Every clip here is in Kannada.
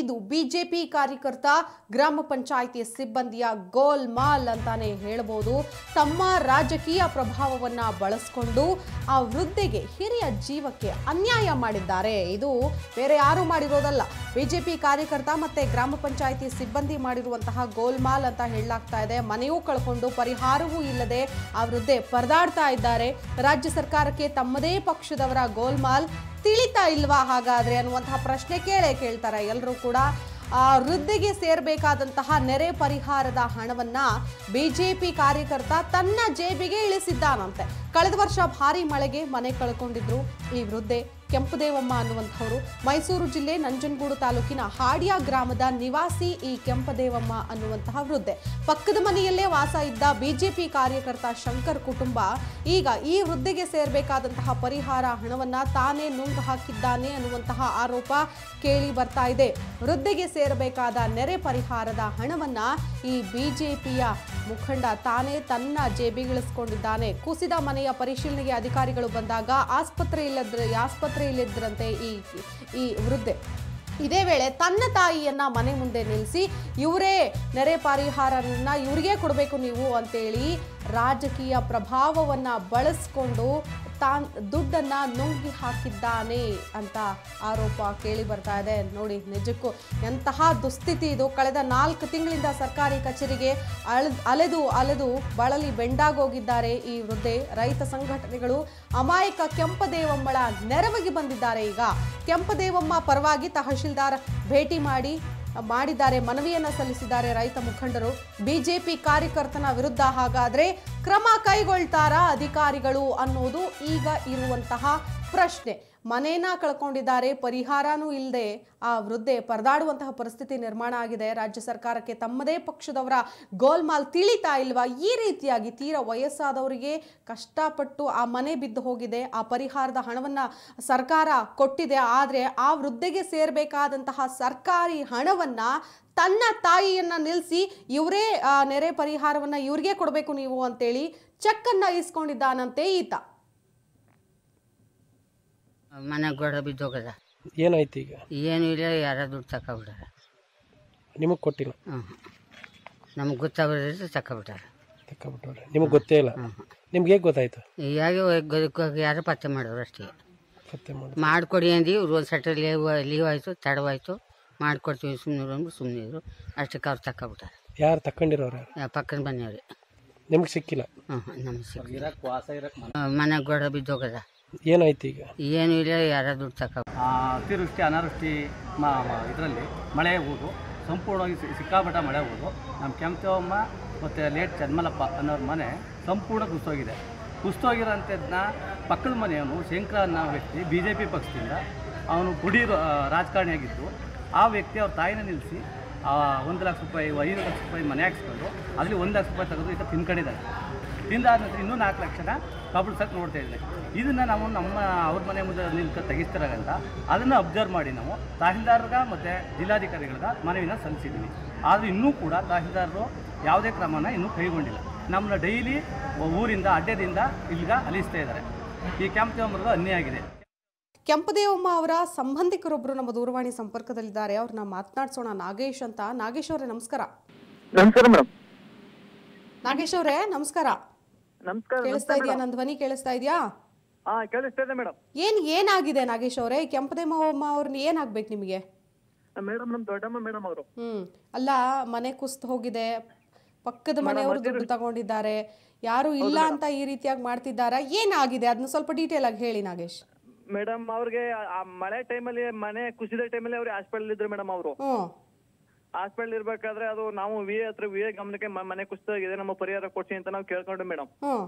ಇದು ಬಿಜೆಪಿ ಕಾರ್ಯಕರ್ತ ಗ್ರಾಮ ಪಂಚಾಯಿತಿ ಸಿಬ್ಬಂದಿಯ ಗೋಲ್ ಮಾಲ್ ಅಂತಾನೆ ಹೇಳಬಹುದು ತಮ್ಮ ರಾಜಕೀಯ ಪ್ರಭಾವವನ್ನ ಬಳಸ್ಕೊಂಡು ಆ ವೃದ್ಧೆಗೆ ಹಿರಿಯ ಜೀವಕ್ಕೆ ಅನ್ಯಾಯ ಮಾಡಿದ್ದಾರೆ. ಇದು ಬೇರೆ ಯಾರು ಮಾಡಿರೋದಲ್ಲ. ಬಿಜೆಪಿ ಕಾರ್ಯಕರ್ತ ಮತ್ತೆ ಗ್ರಾಮ ಪಂಚಾಯಿತಿ ಸಿಬ್ಬಂದಿ ಮಾಡಿರುವಂತಹ ಗೋಲ್ ಮಾಲ್ ಅಂತ ಹೇಳಲಾಗ್ತಾ ಇದೆ. ಮನೆಯೂ ಕಳ್ಕೊಂಡು ಪರಿಹಾರವೂ ಇಲ್ಲದೆ ಆ ವೃದ್ಧೆ ಪರದಾಡ್ತಾ ಇದ್ದಾರೆ. ರಾಜ್ಯ ಸರ್ಕಾರಕ್ಕೆ ತಮ್ಮದೇ ಪಕ್ಷದವರ ಗೋಲ್ಮಾಲ್ ತಿಳಿತಾ ಇಲ್ವಾ ಹಾಗಾದ್ರೆ ಅನ್ನುವಂತಹ ಪ್ರಶ್ನೆ ಕೇಳೇ ಕೇಳ್ತಾರೆ ಎಲ್ಲರೂ ಕೂಡ. ಆ, ವೃದ್ಧೆಗೆ ಸೇರಬೇಕಾದಂತಹ ನೆರೆ ಪರಿಹಾರದ ಹಣವನ್ನ ಬಿಜೆಪಿ ಕಾರ್ಯಕರ್ತ ತನ್ನ ಜೇಬಿಗೆ ಇಳಿಸಿದ್ದಾನಂತೆ. ಕಳೆದ ವರ್ಷ ಭಾರಿ ಮಳೆಗೆ ಮನೆ ಕಳ್ಕೊಂಡಿದ್ರು ಈ ವೃದ್ಧೆ. ಕೆಂಪದೇವಮ್ಮ ಅನ್ನುವಂಥವರು. ಮೈಸೂರು ಜಿಲ್ಲೆ ನಂಜನಗೂಡು ತಾಲೂಕಿನ ಹಾಡಿಯ ಗ್ರಾಮದ ನಿವಾಸಿ ಈ ಕೆಂಪದೇವಮ್ಮ ಅನ್ನುವಂತಹ ವೃದ್ಧೆ. ಪಕ್ಕದ ಮನೆಯಲ್ಲೇ ವಾಸ ಇದ್ದ ಬಿಜೆಪಿ ಕಾರ್ಯಕರ್ತ ಶಂಕರ್ ಕುಟುಂಬ ಈಗ ಈ ವೃದ್ಧೆಗೆ ಸೇರಬೇಕಾದಂತಹ ಪರಿಹಾರ ಹಣವನ್ನ ತಾನೇ ನುಂಗು ಹಾಕಿದ್ದಾನೆ ಅನ್ನುವಂತಹ ಆರೋಪ ಕೇಳಿ ಬರ್ತಾ ಇದೆ. ವೃದ್ಧೆಗೆ ಸೇರಬೇಕಾದ ನೆರೆ ಪರಿಹಾರದ ಹಣವನ್ನ ಈ ಬಿಜೆಪಿಯ ಮುಖಂಡ ತಾನೇ ತನ್ನ ಜೇಬಿಗಿಳಿಸ್ಕೊಂಡಿದ್ದಾನೆ. ಕುಸಿದ ಮನೆಯ ಪರಿಶೀಲನೆಗೆ ಅಧಿಕಾರಿಗಳು ಬಂದಾಗ ಆಸ್ಪತ್ರೆಯಿಲ್ಲದ್ರ ಆಸ್ಪತ್ರೆಯಲ್ಲಿದ್ದರಂತೆ ಈ ಈ ವೃದ್ಧೆ. ಇದೇ ವೇಳೆ ತನ್ನ ತಾಯಿಯನ್ನ ಮನೆ ಮುಂದೆ ನಿಲ್ಲಿಸಿ, ಇವರೇ ನೆರೆ ಪರಿಹಾರನ ಇವರಿಗೆ ಕೊಡಬೇಕು ನೀವು ಅಂತೇಳಿ ರಾಜಕೀಯ ಪ್ರಭಾವವನ್ನು ಬಳಸ್ಕೊಂಡು ತಾನ್ ದುಡ್ಡನ್ನು ನುಂಗಿ ಹಾಕಿದ್ದಾನೆ ಅಂತ ಆರೋಪ ಕೇಳಿ ಬರ್ತಾ ಇದೆ. ನೋಡಿ, ನಿಜಕ್ಕೂ ಎಂತಹ ದುಸ್ಥಿತಿ ಇದು. ಕಳೆದ ನಾಲ್ಕು ತಿಂಗಳಿಂದ ಸರ್ಕಾರಿ ಕಚೇರಿಗೆ ಅಲೆದು ಅಲೆದು ಬಳಲಿ ಬೆಂಡಾಗೋಗಿದ್ದಾರೆ ಈ ವೃದ್ಧೆ. ರೈತ ಸಂಘಟನೆಗಳು ಅಮಾಯಕ ಕೆಂಪದೇವಮ್ಮಳ ನೆರವಿಗೆ ಬಂದಿದ್ದಾರೆ ಈಗ. ಕೆಂಪದೇವಮ್ಮ ಪರವಾಗಿ ತಹಶೀಲ್ದಾರ್ ಭೇಟಿ ಮಾಡಿ ಮಾಡಿದ್ದಾರೆ, ಮನವಿಯನ್ನು ಸಲ್ಲಿಸಿದ್ದಾರೆ ರೈತ ಮುಖಂಡರು. ಬಿಜೆಪಿ ಕಾರ್ಯಕರ್ತನ ವಿರುದ್ಧ ಹಾಗಾದ್ರೆ ಕ್ರಮ ಕೈಗೊಳ್ತಾರಾ ಅಧಿಕಾರಿಗಳು ಅನ್ನೋದು ಈಗ ಇರುವಂತಹ ಪ್ರಶ್ನೆ. ಮನೇನ ಕಳ್ಕೊಂಡಿದ್ದಾರೆ, ಪರಿಹಾರನೂ ಇಲ್ಲದೆ ಆ ವೃದ್ಧೆ ಪರದಾಡುವಂತಹ ಪರಿಸ್ಥಿತಿ ನಿರ್ಮಾಣ ಆಗಿದೆ. ರಾಜ್ಯ ಸರ್ಕಾರಕ್ಕೆ ತಮ್ಮದೇ ಪಕ್ಷದವರ ಗೋಲ್ಮಾಲ್ ತಿಳಿತಾ ಇಲ್ವಾ? ಈ ರೀತಿಯಾಗಿ ತೀರಾ ವಯಸ್ಸಾದವರಿಗೆ ಕಷ್ಟಪಟ್ಟು ಆ ಮನೆ ಬಿದ್ದು ಹೋಗಿದೆ. ಆ ಪರಿಹಾರದ ಹಣವನ್ನ ಸರ್ಕಾರ ಕೊಟ್ಟಿದೆ. ಆದರೆ ಆ ವೃದ್ಧೆಗೆ ಸೇರಬೇಕಾದಂತಹ ಸರ್ಕಾರಿ ಹಣವನ್ನ ತನ್ನ ತಾಯಿಯನ್ನ ನಿಲ್ಲಿಸಿ ಇವರೇ ನೆರೆ ಪರಿಹಾರವನ್ನ ಇವ್ರಿಗೆ ಕೊಡಬೇಕು ನೀವು ಅಂತೇಳಿ ಚೆಕ್ಕನ್ನು ಇಸ್ಕೊಂಡಿದ್ದಾನಂತೆ ಈತ. ಮನೆ ಗೋಡೆ ಬಿದ್ದೋಗದ ಏನಾಯ್ತು ಈಗ? ಏನು ಇಲ್ಲ ಯಾರ ದುಡ್ಡು ತಕೊಬಿಟ್ಟಾರ ನಿಮಗೆ ಕೊಟ್ಟಿಲ್ಲ? ಹ್ಞೂ ನಮ್ಗೆ ಗೊತ್ತಾಗೋದ್ರೆ ತಕೊಬಿಟ್ಟಾರ ತಕ್ಕೊಬಿಟ್ಟವ್ರೆ. ನಿಮಗೆ ಗೊತ್ತೇ ಇಲ್ಲ? ನಿಮ್ಗೆ ಹೇಗೆ ಗೊತ್ತಾಯ್ತು? ಹೀಗಾಗಿ ಯಾರು ಪತ್ತೆ ಮಾಡೋರು ಅಷ್ಟೇ. ಪತ್ತೆ ಮಾಡಿ ಮಾಡಿಕೊಡಿ ಅಂದು ಇವ್ರು ಒಂದು ಸೆಟ್ ಲೀವ್ ಲೀವ್ ಆಯಿತು ತಡವಾಯಿತು. ಮಾಡಿಕೊಡ್ತೀವಿ ಸುಮ್ಮನೆ ಅಂದ್ರೆ ಸುಮ್ಮನೆ ಇದ್ರು. ಅಷ್ಟಕ್ಕೆ ಅವ್ರು ತಗೊಬಿಟ್ಟಾರೆ ಯಾರು ತಕೊಂಡಿರೋರು ಯಾರು ಪಕ್ಕದ ಮನೆಯವ್ರಿ. ನಿಮ್ಗೆ ಸಿಕ್ಕಿಲ್ಲ? ಹ್ಞೂ ನಮ್ಗೆ ಸಿಕ್ಕಿಲ್ಲ. ಮನೆ ಗೋಡೆ ಬಿದ್ದೋಗದ ಏನಾಯ್ತು ಈಗ? ಏನು ಇಲ್ಲ ಯಾರ ದುಡ್ಡು ಅತಿವೃಷ್ಟಿ ಅನಾವೃಷ್ಟಿ ಇದರಲ್ಲಿ ಮಳೆ ಹೋದು. ಸಂಪೂರ್ಣವಾಗಿ ಸಿ- ಸಿಕ್ಕಾಪಟ್ಟ ಮಳೆ ಹೋದು. ನಮ್ಮ ಕೆಂಪಮ್ಮ ಮತ್ತು ಲೇಟ್ ಚನ್ಮಲಪ್ಪ ಅನ್ನೋರ ಮನೆ ಸಂಪೂರ್ಣ ಕುಸ್ತೋಗಿದೆ. ಕುಸ್ತೋಗಿರೋಂಥದ್ದನ್ನ ಪಕ್ಕದ ಮನೆಯವನು ಶಂಕರ ಅನ್ನೋ ವ್ಯಕ್ತಿ ಬಿ ಜೆ ಪಿ ಪಕ್ಷದಿಂದ ಅವನು ಗುಡಿ ರಾಜಕಾರಣಿಯಾಗಿದ್ದು ಆ ವ್ಯಕ್ತಿ ಅವ್ರ ತಾಯಿನ ನಿಲ್ಲಿಸಿ ಒಂದು ಲಕ್ಷ ರೂಪಾಯಿ, ಐದು ಲಕ್ಷ ರೂಪಾಯಿ ಮನೆ ಹಾಕ್ಸ್ಕೊಂಡು ಅದರಲ್ಲಿ ಒಂದು ಲಕ್ಷ ರೂಪಾಯಿ ತೆಗೆದು ಈಗ ತಿನ್ಕೊಂಡಿದ್ದಾರೆ. ತಿಂದಾದ ನಂತರ ಇನ್ನೂ ನಾಲ್ಕು ಲಕ್ಷನ ಕಬಳಿಸಕ್ಕೆ ನೋಡ್ತಾ ಇದ್ದಾರೆ ಇದನ್ನು ನಾವು ನಮ್ಮ ಅವ್ರ ಮನೆ ಮುಂದೆ ನಿಂತು ತೆಗಿಸ್ತಿರಾಗಂತ ಅದನ್ನು ಅಬ್ಸರ್ವ್ ಮಾಡಿ ನಾವು ತಹಸೀಲ್ದಾರ್ಗ ಮತ್ತು ಜಿಲ್ಲಾಧಿಕಾರಿಗಳ್ಗೆ ಮನವಿನ ಸಲ್ಲಿಸಿದ್ದೀವಿ ಆದರೆ ಇನ್ನೂ ಕೂಡ ತಹಸೀಲ್ದಾರರು ಯಾವುದೇ ಕ್ರಮನ ಇನ್ನೂ ಕೈಗೊಂಡಿಲ್ಲ. ನಮ್ಮನ್ನ ಡೈಲಿ ಊರಿಂದ, ಅಡ್ಡೆದಿಂದ ಇಲ್ಲಿಗ ಅಲಿಸ್ತಾ ಇದ್ದಾರೆ. ಈ ಕ್ಯಾಂಪ್ ತಗೊಂಬರ್ದು ಅನ್ಯಾಯ ಆಗಿದೆ. ಕೆಂಪದೇವಮ್ಮ ಅವರ ಸಂಬಂಧಿಕರೊಬ್ಬರು ನಮ್ಮ ದೂರವಾಣಿ ಸಂಪರ್ಕದಲ್ಲಿದ್ದಾರೆ. ಅವ್ರನ್ನ ಮಾತನಾಡ್ಸೋಣ. ನಾಗೇಶ್ ಅಂತ. ನಾಗೇಶ್ ಅವರೇ ನಮಸ್ಕಾರ. ನಮಸ್ಕಾರ ಮೇಡಮ್. ನಾಗೇಶ್ ಅವರೇ ನಮಸ್ಕಾರ. ನಮಸ್ಕಾರ ಕೇಳಿಸ್ತಾ ಇದೆಯಾ? ನನ್ನ ಧ್ವನಿ ಕೇಳಿಸ್ತಾ ಇದೆಯಾ? ಹಾ ಕೇಳಿಸ್ತಾ ಇದೆ ಮೇಡಮ್. ಏನ್ ಏನಾಗಿದೆ ನಾಗೇಶ್ ಅವರೇ? ಕೆಂಪದೇವಮ್ಮ ಅವ್ರನ್ನ ಏನಾಗ್ಬೇಕು ನಿಮಗೆ? ಮೇಡಮ್ ನಮ್ ದೊಡ್ಡಮ್ಮ ಮೇಡಮ್ ಅವರು. ಹ್ಮ್. ಅಲ್ಲ ಮನೆ ಕುಸ್ತು ಹೋಗಿದೆ. ಪಕ್ಕದ ಮನೆಯವರು ದುಡ್ಡು ತಗೊಂಡಿದ್ದಾರೆ. ಯಾರು ಇಲ್ಲ ಅಂತ ಈ ರೀತಿಯಾಗಿ ಮಾಡ್ತಿದ್ದಾರಾ? ಏನಾಗಿದೆ ಅದನ್ನ ಸ್ವಲ್ಪ ಡೀಟೇಲ್ ಆಗಿ ಹೇಳಿ ನಾಗೇಶ್. ಮೇಡಮ್ ಅವ್ರಿಗೆ ಆ ಮಳೆ ಟೈಮಲ್ಲಿ ಮನೆ ಕುಸಿದ ಟೈಮಲ್ಲಿ ಅವ್ರು ಹಾಸ್ಪಿಟಲ್ ಇದ್ರು ಮೇಡಮ್ ಅವರು. ಹ್ಮ್ ಹಾಸ್ಪಿಟಲ್ ಇರ್ಬೇಕಾದ್ರೆ ಅದು ನಾವು ವಿ ಎ ಹತ್ರ ವಿ ಎ ಗಮನಕ್ಕೆ ಮ- ಮನೆ ಕುಸಿದಾಗಿದೆ ನಮ್ಮ ಪರಿಹಾರ ಕೊಡ್ಸಿ ಅಂತ ನಾವು ಕೇಳ್ಕೊಂಡ್ವಿ ಮೇಡಮ್. ಹ್ಮ್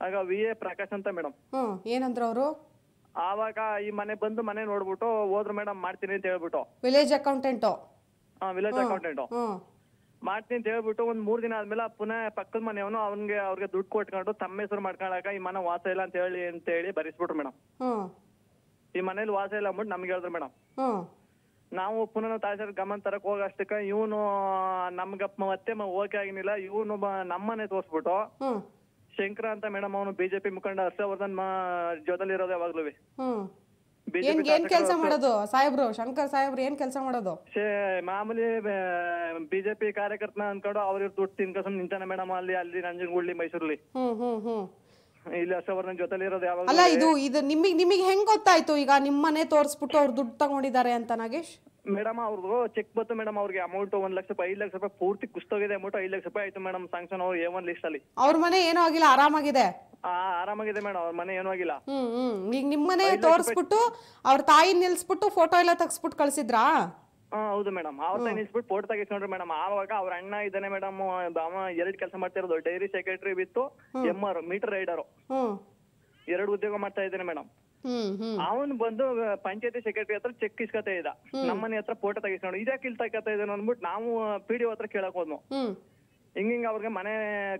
ಆಗ ವಿ ಎ ಪ್ರಕಾಶ್ ಅಂತ ಮೇಡಮ್. ಹ್ಮ್ ಏನಂದ್ರು ಅವರು? ಆವಾಗ ಈ ಮನೆ ಬಂದು ಮನೆ ನೋಡ್ಬಿಟ್ಟು ಹೋದ್ರು ಮೇಡಮ್ ಮಾಡ್ತೀನಿ ಅಂತ ಹೇಳ್ಬಿಟ್ಟು. Village accountant? Village accountant. ಹ್ಮ್ ಮಾಡ್ತೀನಿ ಅಂತ ಹೇಳ್ಬಿಟ್ಟು ಒಂದ್ ಮೂರ್ ದಿನ ಆದ್ಮೇಲೆ ಪುನಃ ಪಕ್ಕದ ಮನೆಯವನು ಅವ್ನಿಗೆ ಅವ್ರಿಗೆ ದುಡ್ಡು ಕೊಟ್ಕೊಂಡು ತಮ್ಮ ಹೆಸರು ಮಾಡ್ಕೊಳಕ ಈ ಮನೆ ವಾಸ ಇಲ್ಲ ಅಂತ ಹೇಳಿ ಅಂತ ಹೇಳಿ ಬರೆಸ್ಬಿಟ್ರು ಮೇಡಮ್ ಹ್ಮ್ ಈ ಮನೇಲಿ ವಾಸ ಇಲ್ಲ ಅಂದ್ಬಿಟ್ಟು ನಮ್ಗೆ ಹೇಳಿದ್ರು ಮೇಡಮ್ ಹ್ಮ್ ನಾವು ಪುನಃ ತಾಯ್ಸರ್ ಗಮನ ತರಕ್ ಹೋಗಷ್ಟಕ್ಕ ಇವನು ನಮ್ಗ ಮತ್ತೆ ಓಕೆ ಆಗಿನಿಲ್ಲ ಇವನು ನಮ್ಮನೆ ತೋರ್ಸ್ಬಿಟ್ಟು ಹ್ಮ್ ಶಂಕರ ಅಂತ ಮೇಡಮ್ ಅವನು ಬಿಜೆಪಿ ಮುಖಂಡ ಹರ್ಷವರ್ಧನ್ ಜೊತೆಲಿರೋದು ಯಾವಾಗ್ಲೂ. ಹ್ಮ್ ಏನ್ ಏನ್ ಕೆಲಸ ಮಾಡೋದು? ಸಾಹೇಬ್ರು ಶಂಕರ್ ಸಾಹೇಬ್ರು ಏನ್ ಕೆಲಸ ಮಾಡೋದು? ಮಾಮೂಲಿ ಬಿಜೆಪಿ ಕಾರ್ಯಕರ್ತನ ಅನ್ಕೊಂಡು ಅವ್ರ ದುಡ್ಡು ತಿನ್ಕಸ ನಿಂತಾನೆ ಮೇಡಮ್ ಅಲ್ಲಿ ಅಲ್ಲಿ ನಂಜನಗೂಡ್ಲಿ ಮೈಸೂರ್ಲಿ ಇಲ್ಲ ಹರ್ಷವರ್ಧನ್ ಜೊತೆಲಿ ಇರೋದು ಯಾವಾಗ ಅಲ್ಲ ಇದು ಇದು ನಿಮಗೆ ನಿಮಗೆ ಹೆಂಗ್ ಗೊತ್ತಾಯ್ತು? ಈಗ ನಿಮ್ಮನೆ ತೋರಿಸ್ಬಿಟ್ಟು ಅವ್ರು ದುಡ್ಡು ತಗೊಂಡಿದ್ದಾರೆ ಅಂತ ನಾಗೇಶ್? ಮೇಡಮ್ ಅವ್ರದ್ದು ಚೆಕ್ ಬಂತು ಮೇಡಮ್ ಅವ್ರಿಗೆ ಅಮೌಂಟ್ ಒಂದ್ ಲಕ್ಷ ರೂಪಾಯಿ ಐದು ಲಕ್ಷ ರೂಪಾಯಿ ಪೂರ್ತಿ ಕುಸ್ತೋಗಿದೆ ಅಮೌಂಟ್ ಐದು ಲಕ್ಷ ರೂಪಾಯಿ ಆಯ್ತು ಮೇಡಮ್ ಸಾಂಕ್ಷನ್ ಅವ್ರು ಎ ಒನ್ ಲಿಸ್ಟ್ ಅಲ್ಲಿ. ಅವ್ರ ಮನೆ ಏನೂ ಆಗಿಲ್ಲ ಆರಾಮಾಗಿದೆ? ಆ ಆರಾಮಾಗಿದೆ ಮೇಡಮ್ ಅವ್ರ ಮನೆ ಏನೂ ಆಗಿಲ್ಲ. ಹ್ಮ್ ಹ್ಮ್. ಈಗ ನಿಮ್ಮನೆ ತೋರಿಸ್ಬಿಟ್ಟು ಅವ್ರ ತಾಯಿ ನಿಲ್ಸ್ಬಿಟ್ಟು ಫೋಟೋ ಎಲ್ಲ ತೆಗ್ಸ್ಬಿಟ್ಟು ಕಳ್ಸಿದ್ರಾ? ಹಾ ಹೌದು ಮೇಡಮ್. ಅವ್ರ ತಾಯಿ ನಿಲ್ಸ್ಬಿಟ್ಟು ಫೋಟೋ ತೆಗಿಸ್ಕೊಂಡ್ರಿ ಮೇಡಮ್. ಆವಾಗ ಅವ್ರ ಅಣ್ಣ ಇದ್ದಾನೆ ಮೇಡಮ್ ಅವ ಎರಡ್ ಕೆಲಸ ಮಾಡ್ತಾ ಇರೋದು ಡೈರಿ ಸೆಕ್ರೆಟರಿ ಬಿತ್ತು ಎಂ ಆರ್ ಮೀಟರ್ ರೈಡರ್ ಹ್ಮ್. ಎರಡು ಉದ್ಯೋಗ ಮಾಡ್ತಾ ಇದ್ದಾನೆ ಮೇಡಮ್. ಅವನ್ ಬಂದು ಪಂಚಾಯತಿ ಸೆಕ್ರೆಟರಿ ಹತ್ರ ಚೆಕ್ ಇಸ್ಕತಾ ಇದ್ದ. ನಮ್ಮನೆ ಹತ್ರ ಫೋಟೋ ತೆಗಿಸ್ಕೊಂಡು ಇದ್ಯಾಕೆ ಇಲ್ಲಿ ತಗತಾ ಇದ್ದಾನೆ ಅಂದ್ಬಿಟ್ಟು ನಾವು ಪಿ ಡಿ ಹತ್ರ ಕೇಳಕ್ ಹೋದ್ನು. ಹ್ಮ್. ಹಿಂಗ ಹಿಂಗ ಅವ್ರಿಗೆ ಮನೆ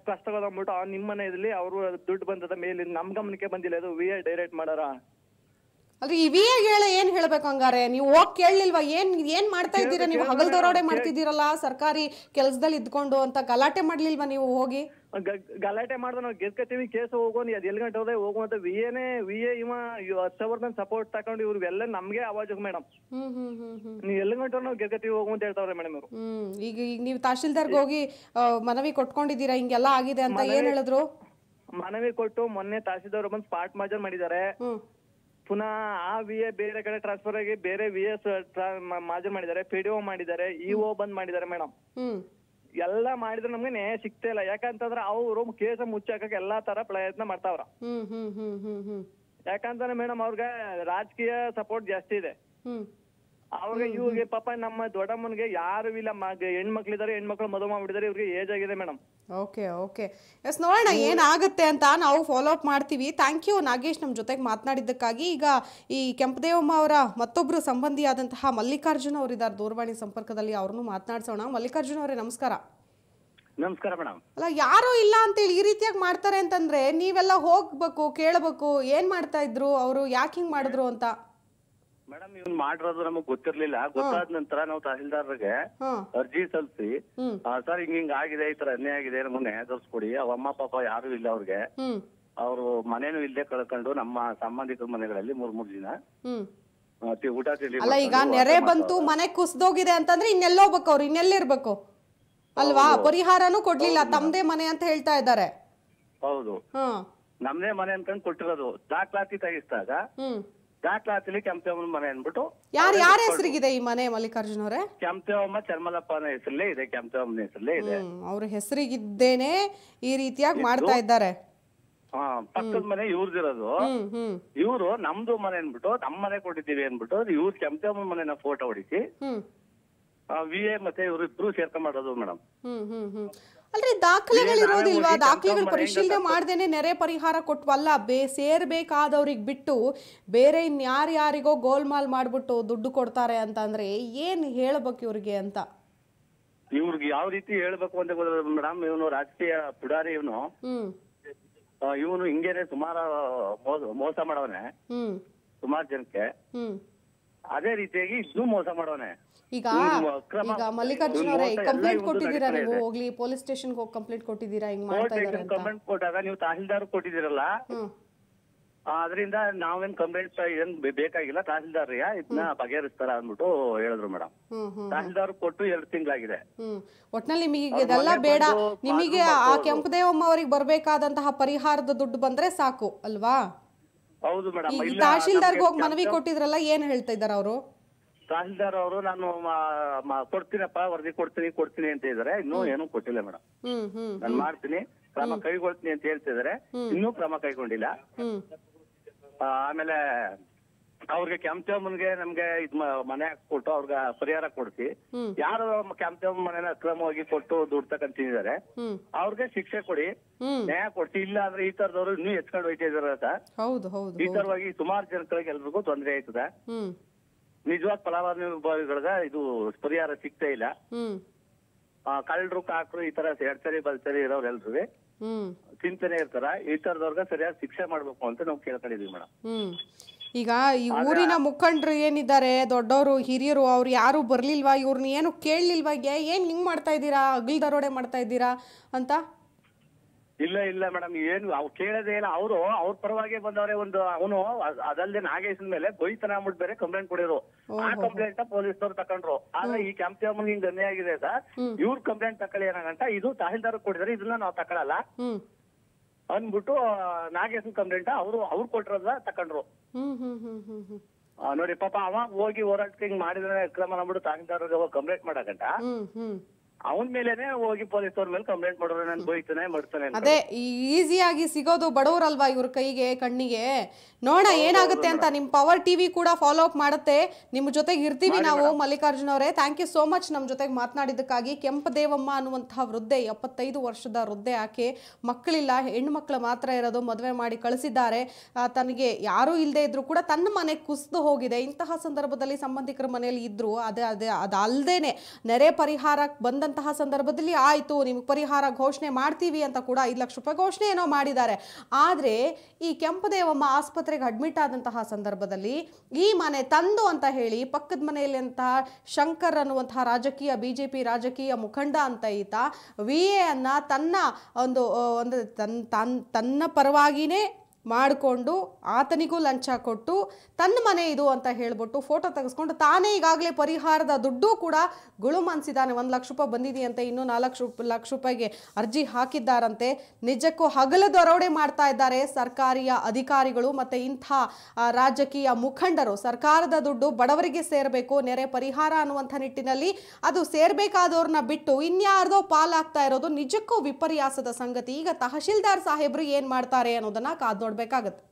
ಕಷ್ಟ ಅಂದ್ಬಿಟ್ಟು ಅವ್ನ್ ನಿಮ್ ಇದ್ಲಿ ಅವರು ದುಡ್ಡು ಬಂದದ ಮೇಲೆ ನಮ್ ಗಮನಕ್ಕೆ ಬಂದಿಲ್ಲ ಅದು ವಿ ಐ ಡೈರೆಕ್ಟ್ ಮಾಡಾರ. ಅಲ್ರಿ ಈ ವಿ ಹೇಳ ಏನ್ ಹೇಳ್ಬೇಕು ಹಂಗಾರೆ? ನೀವು ಹೋಗ್ ಕೇಳಲಿಲ್ವಾ? ಏನ್ ಏನ್ ಮಾಡ್ತಾ ಇದ್ದೀರಾ? ನೀವು ಹಗಲ್ ದರೋಡೆ ಮಾಡ್ತಿದ್ದೀರಲ್ಲ ಸರ್ಕಾರಿ ಕೆಲಸದಲ್ಲಿ ಇದ್ಕೊಂಡು ಅಂತ ಗಲಾಟೆ ಮಾಡ್ಲಿಲ್ವಾ ನೀವು ಹೋಗಿ? ಗಲಾಟೆ ಮಾಡ್ದ ನಾವು ಗೆದ್ಕತೀವಿ ಕೇಸ್ ಹೋಗೋನ್ ಅದ್ ಎಲ್ ಗಂಟೆ ಹೋದೆ ಹೋಗುವಂತ ವಿ ಎನೇ ವಿ ಎ ಇವ ಹರ್ಷವರ್ಧನ್ ಸಪೋರ್ಟ್ ತಕೊಂಡು ಇವ್ರಿಗೆಲ್ಲ ನಮ್ಗೆ ಅವಾಜ್ ಮೇಡಮ್ ನೀವ್ ಎಲ್ ಗಂಟೆ ನಾವು ಗೆದ್ಕತೀವಿ ಹೋಗು ಅಂತ ಹೇಳ್ತಾವ್ರೆ ಮೇಡಮ್ ಇವ್ರು. ಈಗ ಈಗ ನೀವು ತಹಶೀಲ್ದಾರ್ ಹೋಗಿ ಮನವಿ ಕೊಟ್ಕೊಂಡಿದ್ದೀರಾ ಹಿಂಗೆಲ್ಲ ಆಗಿದೆ ಅಂತ ಏನ್ ಹೇಳಿದ್ರು? ಮನವಿ ಕೊಟ್ಟು ಮೊನ್ನೆ ತಹಸೀಲ್ದಾರ್ ಬಂದು ಸ್ಪಾಟ್ ಮಾಜರ್ ಮಾಡಿದ್ದಾರೆ. ಪುನಃ ಆ ವಿ ಎ ಬೇರೆ ಕಡೆ ಟ್ರಾನ್ಸ್ಫರ್ ಆಗಿ ಬೇರೆ ವಿ ಎಸ್ ಮಾಜರ್ ಮಾಡಿದ್ದಾರೆ ಪಿ ಡಿ ಒ ಮಾಡಿದ್ದಾರೆ ಇಒ ಬಂದ್ ಮಾಡಿದ್ದಾರೆ ಮೇಡಮ್ ಎಲ್ಲ ಮಾಡಿದ್ರೆ ನಮ್ಗೆ ನ್ಯಾಯ ಸಿಗ್ತಾ ಇಲ್ಲ. ಯಾಕಂತಂದ್ರೆ ಅವರು ಕೇಸ ಮುಚ್ಚಾಕಕ್ಕೆ ಎಲ್ಲಾ ತರ ಪ್ರಯತ್ನ ಮಾಡ್ತಾವ್ರ. ಯಾಕಂತಂದ್ರೆ ಮೇಡಮ್ ಅವ್ರಿಗೆ ರಾಜಕೀಯ ಸಪೋರ್ಟ್ ಜಾಸ್ತಿ ಇದೆ. ಹ್ಮ್ ಇವಾಗ ಇವ್ರಿಗೆ ಪಾಪ ನಮ್ಮ ದೊಡ್ಡಮ್ಮನ್ಗೆ ಯಾರು ಇಲ್ಲ ಮಗ ಹೆಣ್ಮಕ್ಳಿದಾರೆ ಹೆಣ್ಮಕ್ಳು ಮದುವೆ ಮಾಡ್ಬಿಟ್ಟಿದ್ದಾರೆ ಇವ್ರಿಗೆ ಏಜ್ ಆಗಿದೆ ಮೇಡಮ್. Okay okay. ಎಸ್ ನೋಡೋಣ ಏನಾಗುತ್ತೆ ಅಂತ ನಾವು ಫಾಲೋ ಅಪ್ ಮಾಡ್ತೀವಿ. ಥ್ಯಾಂಕ್ ಯು ನಾಗೇಶ್ ನಮ್ಮ ಜೊತೆಗೆ ಮಾತನಾಡಿದ್ದಕ್ಕಾಗಿ. ಈಗ ಈ ಕೆಂಪದೇವಮ್ಮ ಅವರ ಮತ್ತೊಬ್ಬರು ಸಂಬಂಧಿಯಾದಂತಹ ಮಲ್ಲಿಕಾರ್ಜುನ ಅವರಿದ್ದಾರೆ ದೂರವಾಣಿ ಸಂಪರ್ಕದಲ್ಲಿ ಅವ್ರನ್ನು ಮಾತನಾಡ್ಸೋಣ. ಮಲ್ಲಿಕಾರ್ಜುನ ಅವರೇ ನಮಸ್ಕಾರ. ನಮಸ್ಕಾರ ಮೇಡಮ್. ಅಲ್ಲ ಯಾರು ಇಲ್ಲ ಅಂತೇಳಿ ಈ ರೀತಿಯಾಗಿ ಮಾಡ್ತಾರೆ ಅಂತಂದ್ರೆ ನೀವೆಲ್ಲ ಹೋಗ್ಬೇಕು ಕೇಳಬೇಕು ಏನ್ ಮಾಡ್ತಾ ಇದ್ರು ಅವರು ಯಾಕೆ ಹಿಂಗ್ ಮಾಡಿದ್ರು ಅಂತ? ಮೇಡಮ್ ಇವ್ನ್ ಮಾಡಿರೋದು ನಮಗ್ ಗೊತ್ತಿರ್ಲಿಲ್ಲ. ಗೊತ್ತಾದ ನಂತರ ನಾವು ತಹಸೀಲ್ದಾರ್ಗೆ ಅರ್ಜಿ ಸಲ್ಲಿಸಿ ಸರ್ ಹಿಂಗ್ ಹಿಂಗ್ ಆಗಿದೆ ಈ ತರ ಅನ್ಯಾಯ ಆಗಿದೆ ನಮ್ಮನ್ನ ತರ್ಸ್ಕೊಡಿ. ಅವ್ ಅಮ್ಮ ಪಾಪ ಯಾರು ಇಲ್ಲ ಅವ್ರಿಗೆ. ಅವ್ರು ಮನೇನು ಇಲ್ಲದೆ ಕಳ್ಕೊಂಡು ನಮ್ಮ ಸಂಬಂಧಿಕರ ಮನೆಗಳಲ್ಲಿ ಮೂರ್ ಮೂರ್ ದಿನ ಊಟ ತಿಳಿ ಅಲ್ಲ ಈಗ ನೆರೆ ಬಂತು ಮನೆ ಕುಸ್ದೋಗಿದೆ ಅಂತಂದ್ರೆ ಇನ್ನೆಲ್ಲೋಗ್ಬೇಕು ಅವ್ರು ಇನ್ನೆಲ್ಲಿರ್ಬೇಕು ಅಲ್ವಾ? ಪರಿಹಾರನು ಕೊಡ್ಲಿಲ್ಲ ತಮ್ದೇ ಮನೆ ಅಂತ ಹೇಳ್ತಾ ಇದ್ದಾರೆ. ಹೌದು. ನಮ್ದೇ ಮನೆ ಅನ್ಕೊಂಡ್ ಕೊಟ್ಟಿರೋದು. ದಾಖಲಾತಿ ತೆಗಿಸಿದಾಗ ದಾಖಲಾತಿಲಿ ಕೆಂಪೇವನ ಮನೆ ಅನ್ಬಿಟ್ಟು ಯಾರ ಯಾರ ಹೆಸರಿಗಿದೆ ಈ ಮನೆ ಮಲ್ಲಿಕಾರ್ಜುನ್ ಅವರೇ? ಕೆಂಪೇವಮ್ಮ ಚರ್ಮಲಪ್ಪನ ಹೆಸರಲ್ಲೇ ಇದೆ ಕೆಂಪೇವಮ್ಮನ ಹೆಸರಲ್ಲೇ ಇದೆ. ಅವ್ರ ಹೆಸರಿಗಿದ್ದೇನೆ ಈ ರೀತಿಯಾಗಿ ಮಾಡ್ತಾ ಇದ್ದಾರೆ. ಹಾ ಪಕ್ಕದ ಮನೆ ಇವ್ರದಿರೋದು. ಇವ್ರು ನಮ್ದು ಮನೆ ಅನ್ಬಿಟ್ಟು ನಮ್ಮ ಮನೆ ಕೊಟ್ಟಿದ್ದೀವಿ ಅನ್ಬಿಟ್ಟು ಇವ್ರ ಕೆಂಪೇವಮ್ಮನ ಮನೆನ ಫೋಟೋ ಹೊಡಿಸಿ ವಿ ಎ ಮತ್ತೆ ಇವ್ರು ಇಬ್ರು ಸೇರ್ಕೊಂಡ್ ಮಾಡೋದು ಮೇಡಮ್. ಹ್ಮ್ ಹ್ಮ್ ಹ್ಮ್. ಅಲ್ರಿ ದಾಖಲೆಗಳಿರೋದಿಲ್ವಾ ದಾಖಲೆಗಳು ಪರಿಶೀಲನೆ ಮಾಡ್ದೇನೆ ನೆರೆ ಪರಿಹಾರ ಕೊಟ್ವಲ್ಲ. ಬೇ ಸೇರ್ಬೇಕಾದವ್ರಿಗೆ ಬಿಟ್ಟು ಬೇರೆ ಇನ್ಯಾರ್ಯಾರಿಗೋ ಗೋಲ್ಮಾಲ್ ಮಾಡ್ಬಿಟ್ಟು ದುಡ್ಡು ಕೊಡ್ತಾರೆ ಅಂತ ಅಂದ್ರೆ ಏನ್ ಹೇಳ್ಬೇಕು ಇವ್ರಿಗೆ ಅಂತ? ಇವ್ರಿಗೆ ಯಾವ ರೀತಿ ಹೇಳ್ಬೇಕು ಅಂತ ಗೊತ್ತಿಲ್ಲ. ಮೇಡಮ್ ಇವನು ರಾಜಕೀಯ ಪುಡಾರಿ ಇವನು. ಇವನು ಹಿಂಗೇನೆ ಸುಮಾರು ಮೋಸ ಮಾಡವನೆ. ಸುಮಾರು ಜನಕ್ಕೆ. ಹ್ಮ್. ಅದೇ ರೀತಿಯಾಗಿ ಇದ್ನು ಮೋಸ ಮಾಡೋನೆ. ಈಗ ಈಗ ಮಲ್ಲಿಕಾರ್ಜುನ್ ಅವರೇ ಕಂಪ್ಲೇಂಟ್ ಕೊಟ್ಟಿದ್ದೀರಾ ನೀವು. ಹೋಗ್ಲಿ ಪೊಲೀಸ್ ಸ್ಟೇಷನ್ಗೆ ಹೋಗಿ ಕಂಪ್ಲೇಂಟ್ ಕೊಟ್ಟಿದ್ದೀರಾ? ಹಿಂಗ್ ಮಾಡ್ತಾ ಇದ್ದಾರೆ ಅಂತ. ಕಂಪ್ಲೇಂಟ್ ಕೊಟ್ಟಾಗ ನೀವು ತಹಸೀಲ್ದಾರ್ ಕೊಟ್ಟಿದ್ದೀರಲ್ಲ? ಅದರಿಂದ ನಾವೇನ್ ಕಂಪ್ಲೇಂಟ್ ಏನ್ ಬೇಕಾಗಿಲ್ಲ ತಹಸೀಲ್ದಾರ್ ಇದನ್ನ ಬಗೆಹರಿಸ್ತಾರ ಅಂದ್ಬಿಟ್ಟು ಹೇಳಿದ್ರು ಮೇಡಮ್ ತಹಸೀಲ್ದಾರ್ ಕೊಟ್ಟು ಎರಡು ತಿಂಗಳಾಗಿದೆ. ಒಟ್ನಲ್ಲಿ ನಿಮಗೆ ಇದೆಲ್ಲ ಬೇಡ. ನಿಮಗೆ ಆ. ಕೆಂಪದೇವಮ್ಮ ಅವ್ರಿಗೆ ಬರ್ಬೇಕಾದಂತಹ ಪರಿಹಾರದ ದುಡ್ಡು ಬಂದ್ರೆ ಸಾಕು ಅಲ್ವಾ? ಹೌದು ಮೇಡಮ್ ತಹಶೀಲ್ದಾರ್ಗೆ ಹೋಗಿ ಮನವಿ ಕೊಟ್ಟಿದ್ರಲ್ಲ ಏನ್ ಹೇಳ್ತಾ ಇದಾರೆ ಅವರು? ತಹಶೀಲ್ದಾರ್ ಅವರು ನಾನು ಮ- ಮ- ಕೊಡ್ತೀನಪ್ಪ ವರದಿ ಕೊಡ್ತೀನಿ ಕೊಡ್ತೀನಿ ಅಂತ ಇದಾರೆ. ಇನ್ನೂ ಏನೂ ಕೊಟ್ಟಿಲ್ಲ ಮೇಡಮ್ ಹ್ಮ್ ಹ್ಮ್ ನಾನು ಮಾಡ್ತೀನಿ. ಕ್ರಮ ಕೈಗೊಳ್ತೀನಿ ಅಂತ ಹೇಳ್ತಿದಾರೆ. ಇನ್ನೂ ಕ್ರಮ ಕೈಗೊಂಡಿಲ್ಲ. ಹ್ಮ್. ಆ, ಆಮೇಲೆ ಅವ್ರಿಗೆ ಕೆಂಪಮ್ಮನ್ಗೆ ನಮ್ಗೆ ಇದ್ ಮನೆ ಕೊಟ್ಟು ಅವ್ರಿಗೆ ಪರಿಹಾರ ಕೊಡ್ತಿ. ಯಾರು ಕೆಂಪಮ್ಮ ಮನೆನ ಅಕ್ರಮವಾಗಿ ಕೊಟ್ಟು ದುಡ್ಡು ತಗೊಂತಿದ್ದಾರೆ ಅವ್ರಿಗೆ ಶಿಕ್ಷೆ ಕೊಡಿ. ನ್ಯಾಯ ಕೊಡ್ಸಿ. ಇಲ್ಲ ಅಂದ್ರೆ ಈ ತರದವ್ರು ಇನ್ನೂ ಎತ್ಕೊಂಡು ಹೋಯ್ತಾ ಇದಾರೆ ಸರ್ ಈ ತರವಾಗಿ ಸುಮಾರು ಜನಗಳಿಗೆ ಎಲ್ರಿಗೂ ತೊಂದರೆ ಆಯ್ತದೆ. ನಿಜವಾದ ಫಲಾನುಭವಿಗಳಿಗೆ ಇದು ಪರಿಹಾರ ಸಿಗ್ತಾ ಇಲ್ಲ. ಕಳ್ಳರು ಕಾಕರು ಈ ತರ ಎಡ್ಸರಿ ಬಲ್ಸರಿ ಇರೋರೆಲ್ರು ಹ್ಮ್. ಚಿಂತನೆ ಇರ್ತಾರ. ಈ ತರದವ್ರಿಗೆ ಸರಿಯಾಗಿ ಶಿಕ್ಷೆ ಮಾಡ್ಬೇಕು ಅಂತ ನಾವು ಕೇಳ್ಕೊಂಡಿದೀವಿ ಮೇಡಮ್ ಈಗ ಈ ಊರಿನ ಮುಖಂಡರು ಏನಿದ್ದಾರೆ ದೊಡ್ಡವರು ಹಿರಿಯರು ಅವ್ರು ಯಾರು ಬರ್ಲಿಲ್ವಾ? ಇವ್ರನ್ನ ಏನು ಕೇಳಲಿಲ್ವಾ? ಏನ್ ಹಿಂಗ್ ಮಾಡ್ತಾ ಇದ್ದೀರಾ? ಅಗಲ್ ದರೋಡೆ ಮಾಡ್ತಾ ಇದ್ದೀರಾ ಅಂತ? ಇಲ್ಲ ಇಲ್ಲ ಮೇಡಮ್ ಏನು ಅವ್ರು ಕೇಳೋದೇ ಇಲ್ಲ. ಅವರು ಅವ್ರ ಪರವಾಗಿ ಬಂದವರೇ ಒಂದು ಅವನು ಅದಲ್ಲದೆ ನಾಗೇಶನ್ ಮೇಲೆ ಬೈತನ ಅಂದ್ಬಿಟ್ಟು ಬೇರೆ ಕಂಪ್ಲೇಂಟ್ ಕೊಡಿದ್ರು ಆ ಕಂಪ್ಲೇಂಟ್ ಪೊಲೀಸ್ನವ್ರು ತಕೊಂಡ್ರು. ಆದ್ರೆ ಈ ಕ್ಯಾಂಪ್ಟಮ್ಮನ್ ಹಿಂಗ್ ಅನ್ಯಾಯ ಆಗಿದೆ ಸರ್ ಇವ್ರ ಕಂಪ್ಲೇಂಟ್ ತಕೊಳ್ಳಿ ಏನಾಗಂಟ ಇದು ತಹಸೀಲ್ದಾರ್ ಕೊಡಿದ್ರೆ ಇದನ್ನ ನಾವು ಹ್ಮ್. ಅಂದ್ಬಿಟ್ಟು ನಾಗೇಶನ್ ಕಂಪ್ಲೇಂಟ್ ಅವರು ಅವ್ರು ಕೊಟ್ಟಿರೋದ ತಕೊಂಡ್ರು. ನೋಡಿ ಪಾಪ ಅವ ಹೋಗಿ ಹೋರಾಟಕ್ಕೆ ಹಿಂಗ್ ಮಾಡಿದ್ರೆ ಕ್ರಮ ಅಂದ್ಬಿಟ್ಟು ತಹಸೀಲ್ದಾರ್ ಕಂಪ್ಲೇಂಟ್ ಮಾಡಕಂಟ ಅವನ್ ಮೇಲೆನೆ ಹೋಗಿ ಪೊಲೀಸವ್ರ ಮೇಲೆ ಕಂಪ್ಲೇಂಟ್ ಮಾಡೋರು ನಾನು ಬೈತಾನೆ ಮಾಡ್ತಾನೆ. ಅದೇ ಈಸಿಯಾಗಿ ಸಿಗೋದು ಬಡವರಲ್ವಾ ಇವ್ರ ಕೈಗೆ ಕಣ್ಣಿಗೆ? ನೋಡ ಏನಾಗುತ್ತೆ ಅಂತ ನಿಮ್ ಪವರ್ ಟಿವಿ ಕೂಡ ಫಾಲೋ ಅಪ್ ಮಾಡುತ್ತೆ. ನಿಮ್ ಜೊತೆಗೆ ಇರ್ತೀವಿ ನಾವು ಮಲ್ಲಿಕಾರ್ಜುನ ಅವರೇ. ಥ್ಯಾಂಕ್ ಯು ಸೋ ಮಚ್ ನಮ್ಮ ಜೊತೆಗೆ ಮಾತನಾಡಿದ್ದಕ್ಕಾಗಿ. ಕೆಂಪದೇವಮ್ಮ ಅನ್ನುವಂತಹ ವೃದ್ಧೆ ಎಪ್ಪತ್ತೈದು ವರ್ಷದ ವೃದ್ಧೆ ಆಕೆ. ಮಕ್ಕಳಿಲ್ಲ ಹೆಣ್ಮಕ್ಳು ಮಾತ್ರ ಇರೋದು ಮದುವೆ ಮಾಡಿ ಕಳಿಸಿದ್ದಾರೆ. ತನಗೆ ಯಾರೂ ಇಲ್ಲದೆ ಇದ್ರು ಕೂಡ ತನ್ನ ಮನೆ ಕುಸಿದು ಹೋಗಿದೆ. ಇಂತಹ ಸಂದರ್ಭದಲ್ಲಿ ಸಂಬಂಧಿಕರ ಮನೆಯಲ್ಲಿ ಇದ್ರು. ಅದೇ ಅದೇ ಅದಲ್ದೇನೆ ನೆರೆ ಪರಿಹಾರ ಬಂದಂತಹ ಸಂದರ್ಭದಲ್ಲಿ ಆಯಿತು ನಿಮಗೆ ಪರಿಹಾರ ಘೋಷಣೆ ಮಾಡ್ತೀವಿ ಅಂತ ಕೂಡ ಐದು ಲಕ್ಷ ರೂಪಾಯಿ ಘೋಷಣೆ ಏನೋ ಮಾಡಿದ್ದಾರೆ. ಆದರೆ ಈ ಕೆಂಪದೇವಮ್ಮ ಆಸ್ಪತ್ರೆಗೆ ಅಡ್ಮಿಟ್ ಆದಂತಹ ಸಂದರ್ಭದಲ್ಲಿ ಈ ಮನೆ ತಂದು ಅಂತ ಹೇಳಿ ಪಕ್ಕದ ಮನೆಯಲ್ಲಿ ಅಂತಹ ಶಂಕರ್ ಅನ್ನುವಂತಹ ರಾಜಕೀಯ ಬಿ ಜೆ ಪಿ ರಾಜಕೀಯ ಮುಖಂಡ ಅಂತ ಈತ ವಿ ಎ ಅನ್ನ ತನ್ನ ಒಂದು ಒಂದು ತನ್ನ ತನ್ ತನ್ನ ಪರವಾಗಿನೇ ಮಾಡಿಕೊಂಡು ಆತನಿಗೂ ಲಂಚ ಕೊಟ್ಟು ತನ್ನ ಮನೆ ಇದು ಅಂತ ಹೇಳ್ಬಿಟ್ಟು ಫೋಟೋ ತೆಗೆಸ್ಕೊಂಡು ತಾನೇ ಈಗಾಗಲೇ ಪರಿಹಾರದ ದುಡ್ಡು ಕೂಡ ಗುಳು ಮನ್ಸಿದ್ದಾನೆ ಒಂದು ಲಕ್ಷ ರೂಪಾಯಿ ಬಂದಿದೆಯಂತೆ, ಇನ್ನೂ ನಾಲ್ಕು ಲಕ್ಷ ರೂಪಾಯಿಗೆ ಅರ್ಜಿ ಹಾಕಿದ್ದಾರಂತೆ. ನಿಜಕ್ಕೂ ಹಗಲು ದರೋಡೆ ಮಾಡ್ತಾ ಇದ್ದಾರೆ ಸರ್ಕಾರಿಯ ಅಧಿಕಾರಿಗಳು ಮತ್ತು ಇಂಥ ರಾಜಕೀಯ ಮುಖಂಡರು. ಸರ್ಕಾರದ ದುಡ್ಡು ಬಡವರಿಗೆ ಸೇರಬೇಕು, ನೆರೆ ಪರಿಹಾರ ಅನ್ನುವಂಥ ನಿಟ್ಟಿನಲ್ಲಿ ಅದು ಸೇರಬೇಕಾದವ್ರನ್ನ ಬಿಟ್ಟು ಇನ್ಯಾರ್ದೋ ಪಾಲಾಗ್ತಾ ಇರೋದು ನಿಜಕ್ಕೂ ವಿಪರ್ಯಾಸದ ಸಂಗತಿ. ಈಗ ತಹಶೀಲ್ದಾರ್ ಸಾಹೇಬರು ಏನು ಮಾಡ್ತಾರೆ ಅನ್ನೋದನ್ನು ಕಾದ್ ನೋಡ್ಬೇಕಾಗತ್ತೆ